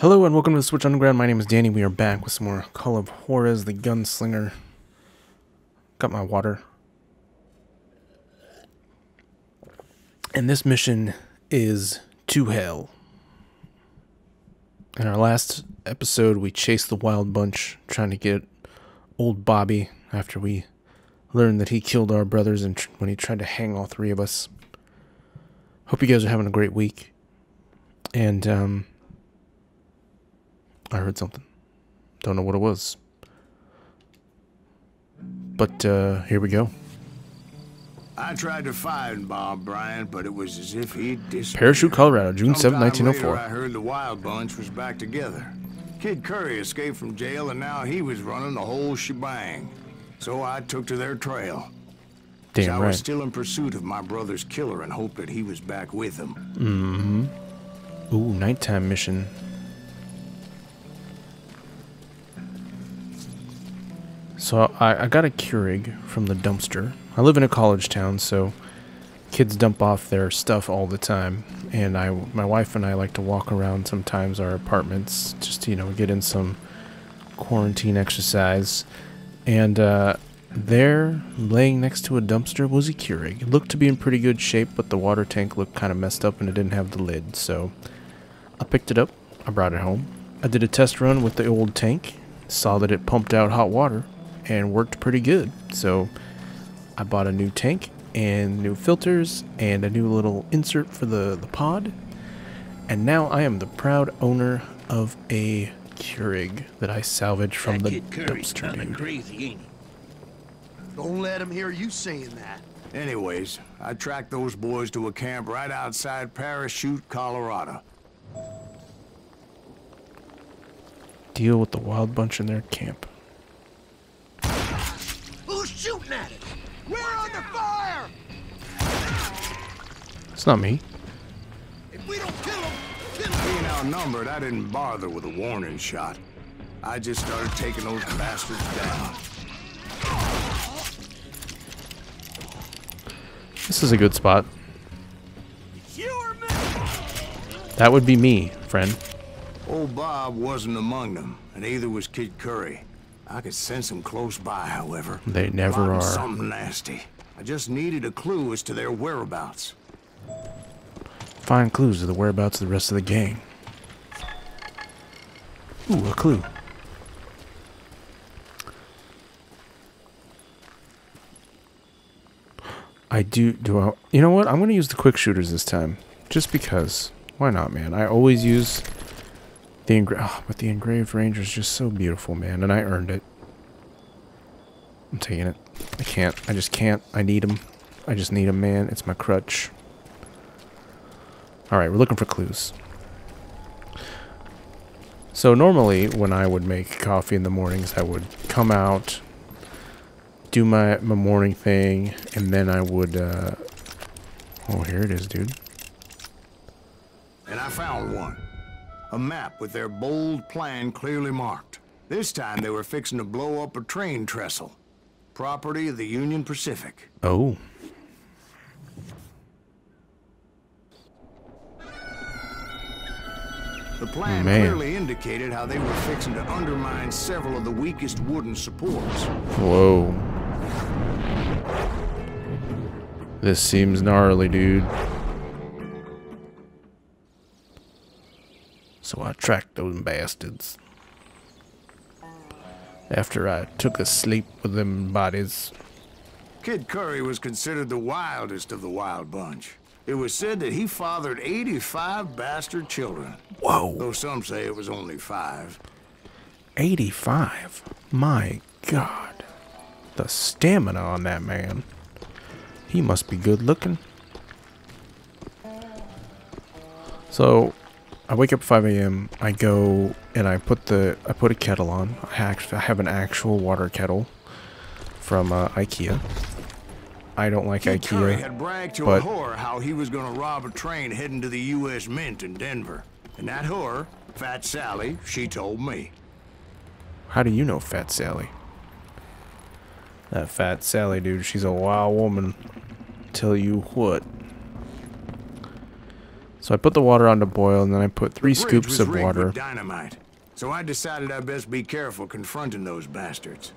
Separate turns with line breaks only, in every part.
Hello and welcome to Switch Underground. My name is Danny. We are back with some more Call of Juarez the Gunslinger. Got my water. And this mission is to hell. In our last episode, we chased the Wild Bunch trying to get old Bobby after we learned that he killed our brothers and when he tried to hang all three of us. Hope you guys are having a great week. And um I heard something. Don't know what it was. But uh here we go.
I tried to find Bob Bryant, but it was as if he'd disappeared.
Parachute, Colorado, June 7,
Sometime later,
1904.
I heard the Wild Bunch was back together. Kid Curry escaped from jail, and now he was running the whole shebang. So I took to their trail.
Damn
I
right.
was still in pursuit of my brother's killer and hoped that he was back with him. Mm-hmm.
Ooh, nighttime mission. So I, I got a Keurig from the dumpster. I live in a college town, so kids dump off their stuff all the time. And I, my wife and I like to walk around sometimes our apartments, just you know, get in some quarantine exercise. And uh, there, laying next to a dumpster, was a Keurig. It looked to be in pretty good shape, but the water tank looked kind of messed up and it didn't have the lid. So I picked it up, I brought it home. I did a test run with the old tank, saw that it pumped out hot water and worked pretty good. So I bought a new tank and new filters and a new little insert for the, the pod. And now I am the proud owner of a Keurig that I salvaged from
that
the dumpster dude.
crazy, ain't he?
Don't let him hear you saying that.
Anyways, I tracked those boys to a camp right outside Parachute, Colorado.
Deal with the wild bunch in their camp.
Who's shooting at it? We're under fire!
It's not me.
If we don't kill him, kill him!
Being outnumbered, I didn't bother with a warning shot. I just started taking those bastards down.
This is a good spot.
You or me?
That would be me, friend.
Old Bob wasn't among them, and neither was Kid Curry. I could sense them close by, however.
They never
Plotting
are.
Something nasty. I just needed a clue as to their whereabouts.
Find clues to the whereabouts of the rest of the gang. Ooh, a clue. I do do I, you know what? I'm gonna use the quick shooters this time, just because. Why not, man? I always use the engra- oh, but the engraved ranger is just so beautiful, man, and I earned it. I'm taking it. I can't. I just can't. I need him. I just need him, man. It's my crutch. All right, we're looking for clues. So normally, when I would make coffee in the mornings, I would come out, do my my morning thing, and then I would. Uh, oh, here it is, dude.
And I found one. A map with their bold plan clearly marked. This time they were fixing to blow up a train trestle. Property of the Union Pacific.
Oh,
The plan
Man.
clearly indicated how they were fixing to undermine several of the weakest wooden supports.
whoa. This seems gnarly, dude. So I tracked those bastards. After I took a sleep with them bodies.
Kid Curry was considered the wildest of the wild bunch. It was said that he fathered 85 bastard children,
Whoa.
though some say it was only five.
85. My God. The stamina on that man. He must be good looking. So, I wake up 5 a.m. I go and I put the I put a kettle on. I actually I have an actual water kettle from uh, IKEA. I don't like
Kid Curry had bragged to
but-
a whore how he was gonna rob a train heading to the U.S. Mint in Denver. And that whore, Fat Sally, she told me.
How do you know Fat Sally? That Fat Sally, dude, she's a wild woman. Tell you what. So I put the water on to boil, and then I put three
The bridge
scoops
was
of
rigged
water.
with dynamite. So I decided I'd best be careful confronting those bastards.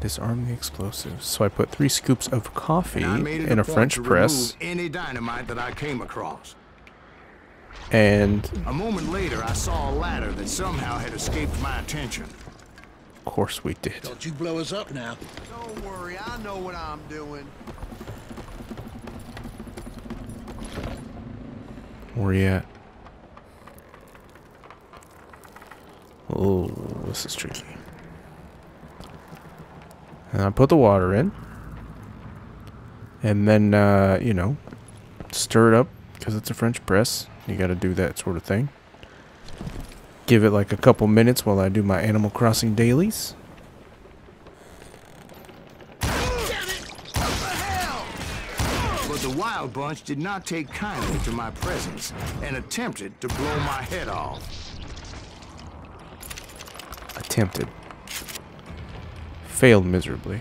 Disarm the explosives. So I put three scoops of coffee
And I made it
in a
point
French
to
press,
remove any dynamite that I came across.
and
A moment later, I saw a ladder that somehow had escaped my attention.
of course we did.
Don't you blow us up now.
Don't worry, I know what I'm doing.
Where you at? Oh, this is tricky. And I put the water in. And then, uh, you know, stir it up because it's a French press. You got to do that sort of thing. Give it like a couple minutes while I do my Animal Crossing dailies.
But the Wild Bunch did not take kindly to my presence and attempted to blow my head off.
Attempted. Failed miserably.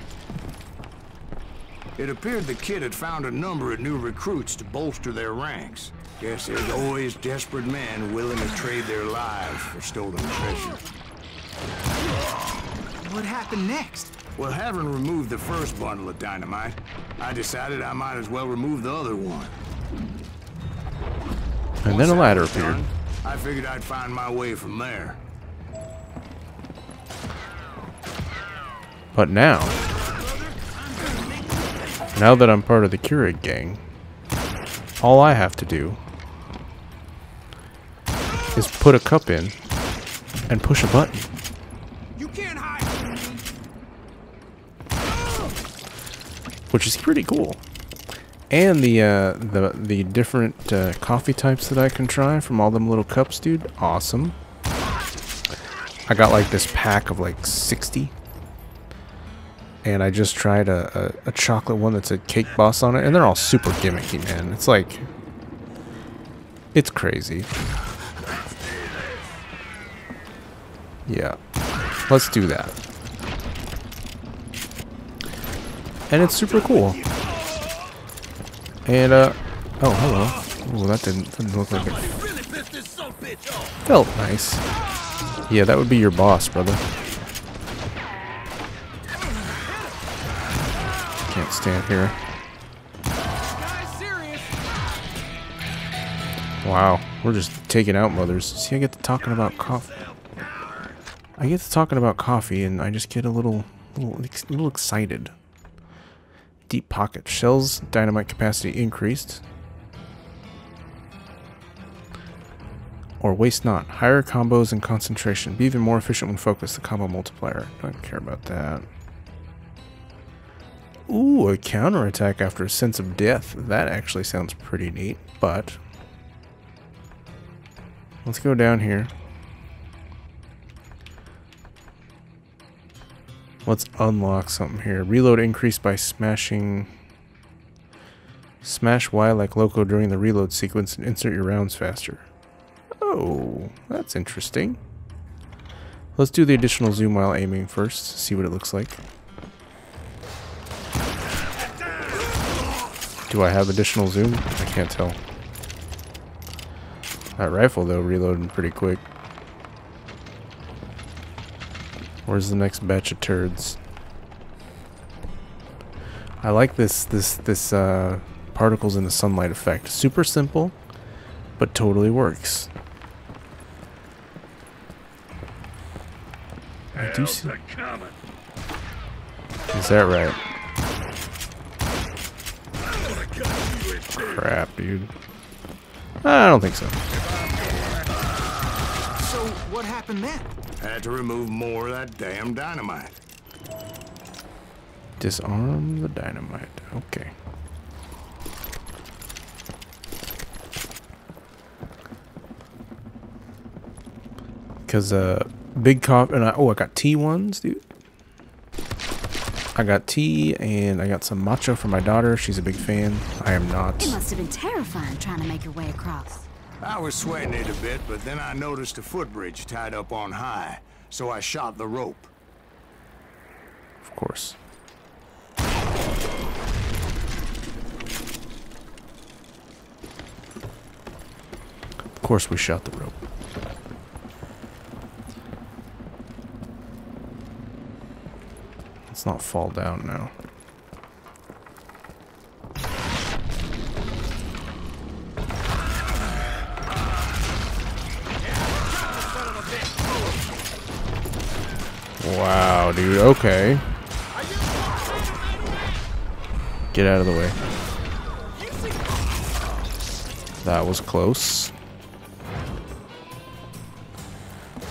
It appeared the kid had found a number of new recruits to bolster their ranks. Guess there's always desperate men willing to trade their lives for stolen treasure.
What happened next?
Well, having removed the first bundle of dynamite, I decided I might as well remove the other one.
And
Once
then a ladder appeared.
done, I figured I'd find my way from there.
But now, now that I'm part of the Keurig gang, all I have to do is put a cup in and push a button.
You can't hide from me.
Which is pretty cool. And the uh, the the different uh, coffee types that I can try from all them little cups, dude, awesome. I got like this pack of like 60. And I just tried a, a, a chocolate one that's a cake boss on it, and they're all super gimmicky, man. It's like, it's crazy. Yeah, let's do that. And it's super cool. And uh, oh hello. Oh, that didn't, didn't look like it felt nice. Yeah, that would be your boss, brother. Can't stand here. Wow, we're just taking out mothers. See, I get to talking about coffee. I get to talking about coffee, and I just get a little, little, little excited. Deep pocket shells, dynamite capacity increased. Or waste not. Higher combos and concentration. Be even more efficient when focused. The combo multiplier. Don't care about that. Ooh, a counterattack after a sense of death. That actually sounds pretty neat, but Let's go down here. Let's unlock something here. Reload increased by smashing. Smash Y like Loco during the reload sequence and insert your rounds faster. Oh, that's interesting. Let's do the additional zoom while aiming first, see what it looks like. Do I have additional zoom? I can't tell. That rifle, though, reloading pretty quick. Where's the next batch of turds? I like this this this uh, particles in the sunlight effect. Super simple, but totally works. I do see. Is that right? Crap, dude. I don't think so.
So what happened then?
Had to remove more of that damn dynamite.
Disarm the dynamite. Okay. Cause uh, big coffee and I, oh, I got T ones, dude. I got tea and I got some matcha for my daughter. She's a big fan. I am not.
It must have been terrifying trying to make your way across.
I was sweating it a bit, but then I noticed a footbridge tied up on high, so I shot the rope.
Of course. Of course we shot the rope. Let's not fall down now. Wow, dude. Okay. Get out of the way. That was close.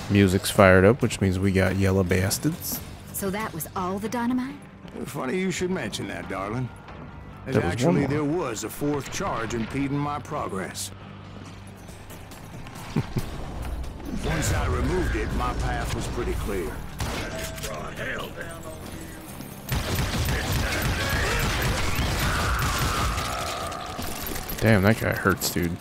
Music's fired up, which means we got yellow bastards.
So that was all the dynamite?
Funny you should mention that, darling. As
There was one
actually,
more.
there was a fourth charge impeding my progress. Once I removed it, my path was pretty clear.
Damn, that guy hurts, dude.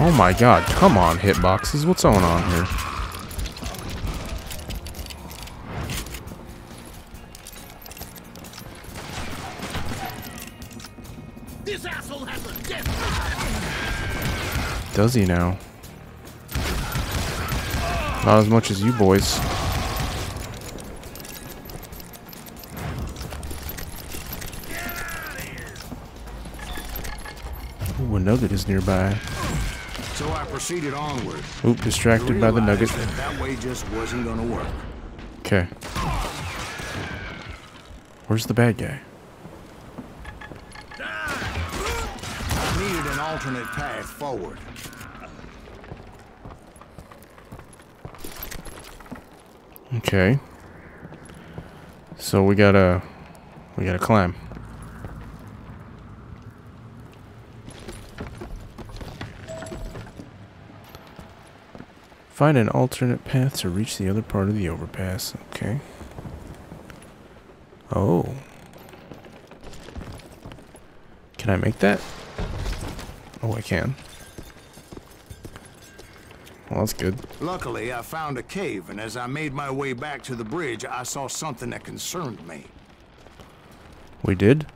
Oh my god, come on, hitboxes. What's going on here? Does he now? Not as much as you boys. Ooh, a nugget is nearby.
So I proceeded onward.
Oop, distracted by the nugget.
That, that way just wasn't gonna work.
Okay. Where's the bad guy?
Alternate path forward.
Okay. So we gotta we gotta climb. Find an alternate path to reach the other part of the overpass. Okay. Oh. Can I make that? Oh, I can. Well, that's good.
Luckily, I found a cave, and as I made my way back to the bridge, I saw something that concerned me.
We did?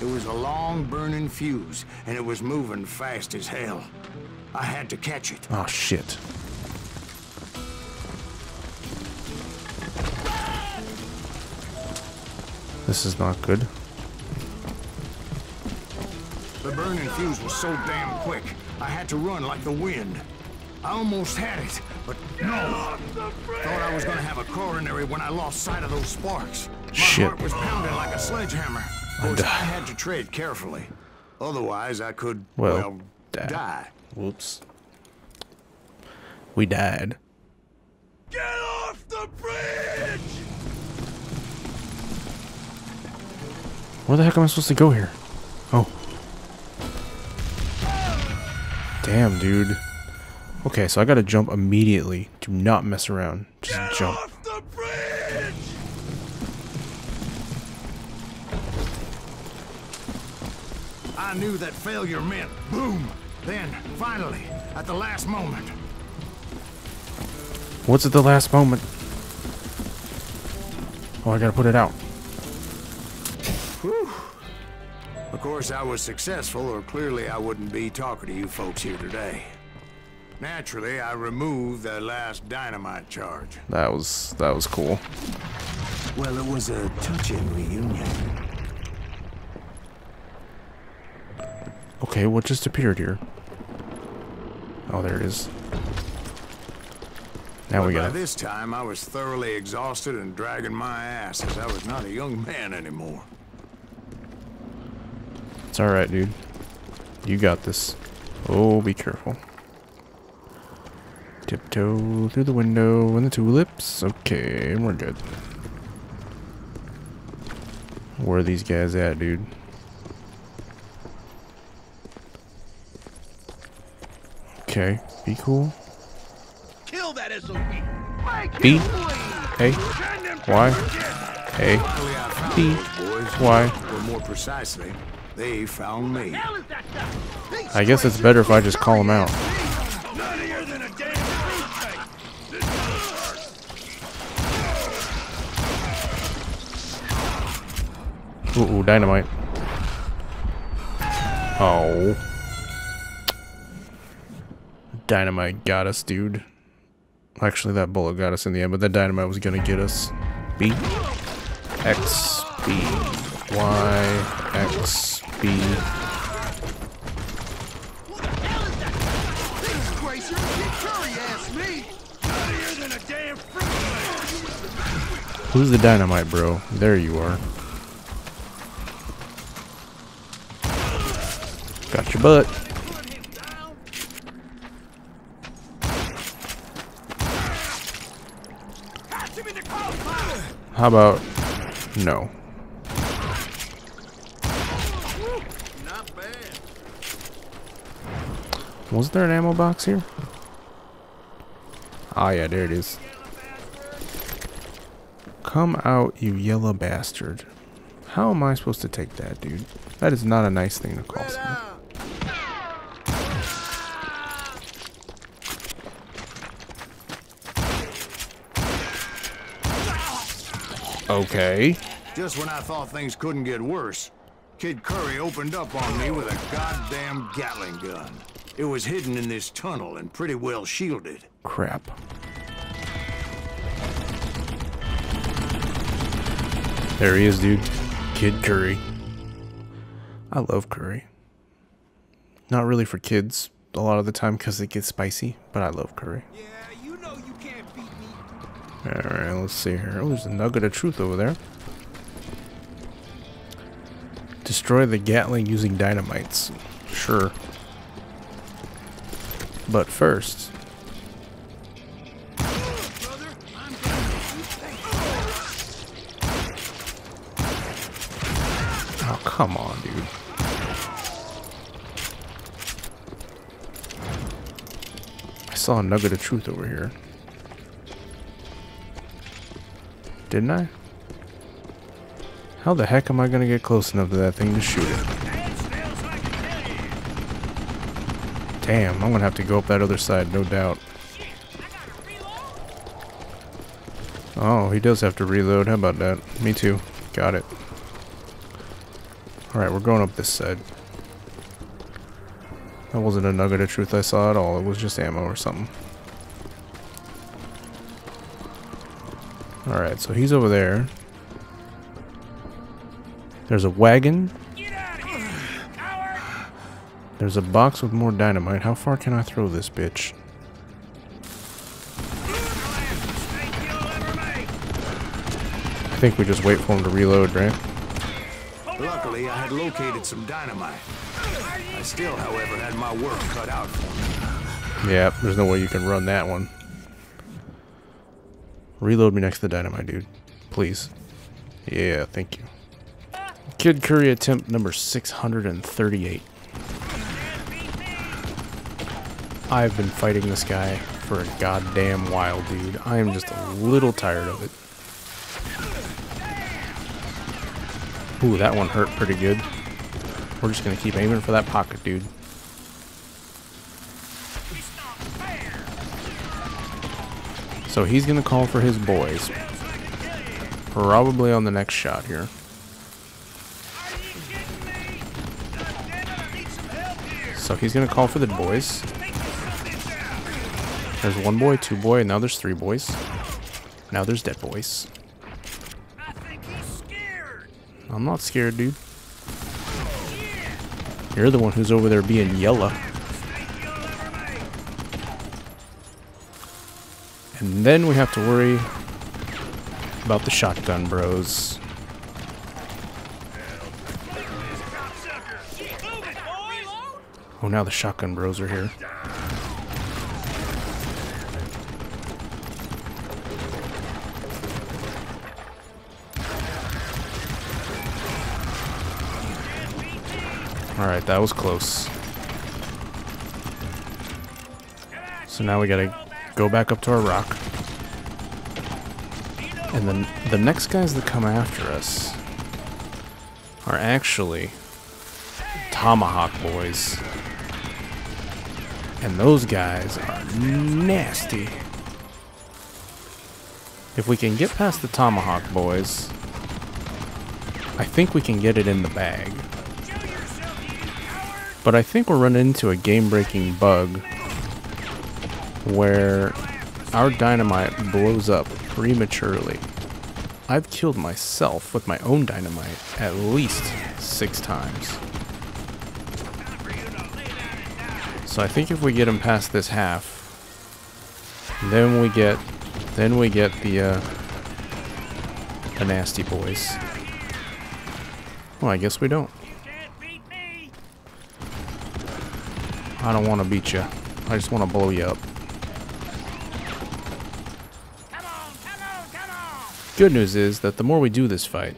It was a long burning fuse, and it was moving fast as hell. I had to catch it.
Oh, shit. This is not good.
Fuse was so damn quick, I had to run like the wind. I almost had it, but no. Thought I was gonna have a coronary when I lost sight of those sparks. My
Shit.
heart was pounding like a sledgehammer. Of course, I had to tread carefully. Otherwise, I could,
Well,
well,
die.
die.
Whoops. We died.
Get off the bridge!
Where the heck am I supposed to go here? Oh. Damn, dude. Okay, so I gotta jump immediately. Do not mess around. Just
Get
jump.
off the bridge!
I knew that failure meant boom. Then, finally, at the last moment,
What's at the last moment? Oh, I gotta put it out.
Of course, I was successful, or clearly I wouldn't be talking to you folks here today. Naturally, I removed the last dynamite charge.
That was that was cool.
Well, it was a touching reunion.
Okay, what just appeared here? Oh, there it is. Now we
By
got
this time, I was thoroughly exhausted and dragging my ass as I was not a young man anymore.
It's alright, dude. You got this. Oh, be careful. Tiptoe through the window and the tulips. Okay, we're good. Where are these guys at, dude? Okay, be cool.
Kill that SOB!
B. A. Y. A.
Luckily, I found
B.
those boys.
Y.
Or more precisely, They found me.
Hell is that guy?
I guess it's better if I just call him out.
Nuttier than a damn fruit cake.
Ooh, ooh, dynamite. Oh. Dynamite got us, dude. Actually, that bullet got us in the end, but the dynamite was gonna get us. B. X. B. Y. X. B.
Disgracer, Kid Curry asked me.
Than a damn.
Who's the dynamite, bro? There you are. Got your butt.
The.
How about no?
Not bad.
Was there an ammo box here? Ah, yeah, there it is. Come out, you yellow bastard. How am I supposed to take that, dude? That is not a nice thing to call someone. Okay.
Just when I thought things couldn't get worse, Kid Curry opened up on me with a goddamn Gatling gun. It was hidden in this tunnel and pretty well shielded.
Crap. There he is, dude. Kid Curry. I love curry. Not really for kids a lot of the time because it gets spicy, but I love curry.
Yeah, you know you can't beat me.
Alright, let's see here. Oh, there's a nugget of truth over there. Destroy the Gatling using dynamites. Sure. But first, oh come on, dude. I saw a nugget of truth over here. Didn't I? How the heck am I gonna get close enough to that thing to shoot it? Damn, I'm gonna have to go up that other side, no doubt. Oh, he does have to reload. How about that? Me too. Got it. Alright, we're going up this side. That wasn't a nugget of truth I saw at all. It was just ammo or something. Alright, so he's over there. There's a wagon. There's a box with more dynamite. How far can I throw this bitch? I think we just wait for him to reload, right?
Luckily, I had located some dynamite. I still, however, had my work cut out for me.
Yeah, there's no way you can run that one. Reload me next to the dynamite, dude. Please. Yeah, thank you. Kid Curry attempt number 638. I've been fighting this guy for a goddamn while, dude. I am just a little tired of it. Ooh, that one hurt pretty good. We're just gonna keep aiming for that pocket, dude. So he's gonna call for his boys. Probably on the next shot here. So he's gonna call for the boys. There's one boy, two boy, now there's three boys. Now there's dead boys. I'm not scared, dude. You're the one who's over there being yellow. And then we have to worry about the shotgun bros. Oh, now the shotgun bros are here. Alright, that was close. So now we gotta go back up to our rock. And then the next guys that come after us are actually Tomahawk boys. And those guys are nasty. If we can get past the Tomahawk boys, I think we can get it in the bag. But I think we're running into a game-breaking bug where our dynamite blows up prematurely. I've killed myself with my own dynamite at least six times. So I think if we get him past this half, then we get, then we get the, uh, the nasty boys. Well, I guess we don't. I don't want to beat you. I just want to blow you up. Good news is that the more we do this fight,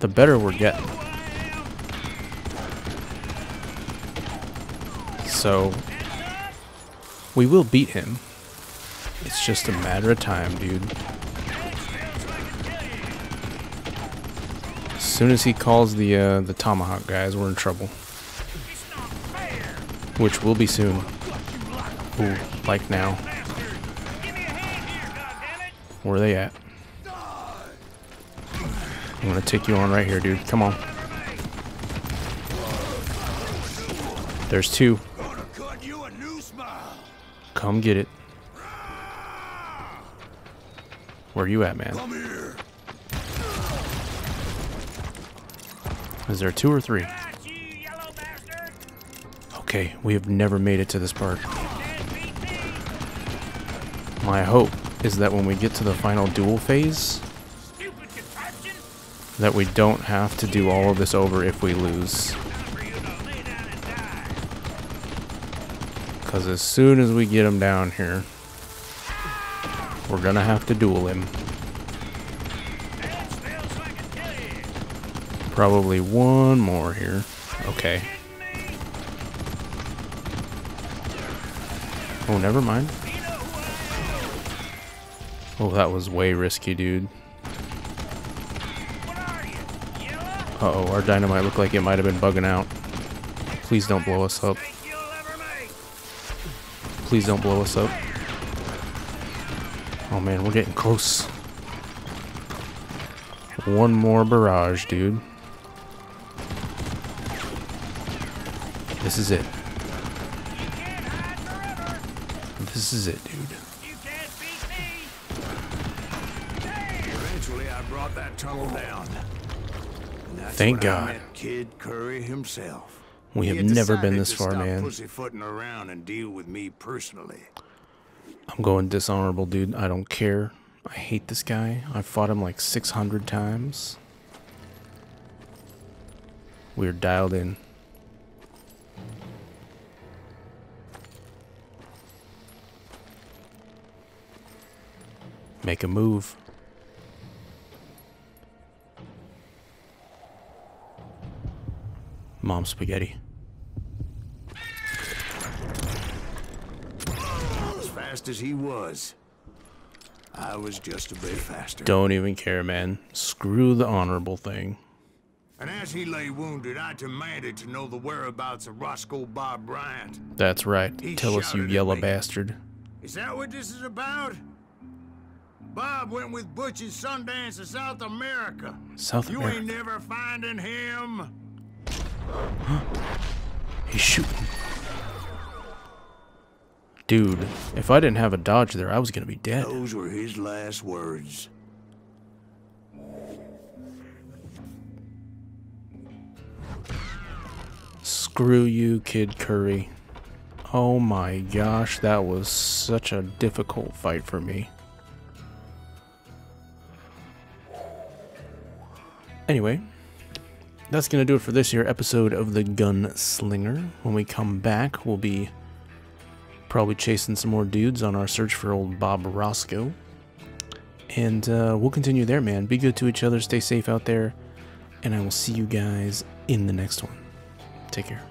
the better we're getting. So, we will beat him. It's just a matter of time, dude. As soon as he calls the uh, the tomahawk guys, we're in trouble. Which will be soon. Ooh, like now. Where are they at? I'm gonna take you on right here, dude. Come on. There's two. Come get it. Where are you at, man? Is there two or three? Okay, we have never made it to this part. My hope is that when we get to the final duel phase, that we don't have to do all of this over if we lose. Because as soon as we get him down here, we're gonna have to duel him. Probably one more here. Okay. Oh, never mind. Oh, that was way risky, dude. Uh-oh, our dynamite looked like it might have been bugging out. Please don't blow us up. Please don't blow us up. Oh man, we're getting close. One more barrage, dude. This is it. This is it, dude.
Eventually, I brought that tunnel down.
Thank God.
Kid Curry himself.
We have never been this far, man.
Pussyfooting around and deal with me personally.
I'm going dishonorable, dude. I don't care. I hate this guy. I fought him like 600 times. We're dialed in. Make a move. Mom spaghetti.
As fast as he was, I was just a bit faster.
Don't even care, man. Screw the honorable thing.
And as he lay wounded, I demanded to know the whereabouts of Roscoe Bob Bryant.
That's right.
He
Tell us, you yellow
me.
bastard.
Is that what this is about? Bob went with Butch in Sundance to South America.
South
You
America.
You ain't never finding him.
He's shooting. Dude, if I didn't have a dodge there, I was gonna be dead.
Those were his last words.
Screw you, Kid Curry. Oh my gosh, that was such a difficult fight for me. Anyway, that's gonna do it for this here episode of the Gunslinger. When we come back, we'll be probably chasing some more dudes on our search for old Bob Roscoe. And uh, we'll continue there, man. Be good to each other, stay safe out there, and I will see you guys in the next one. Take care.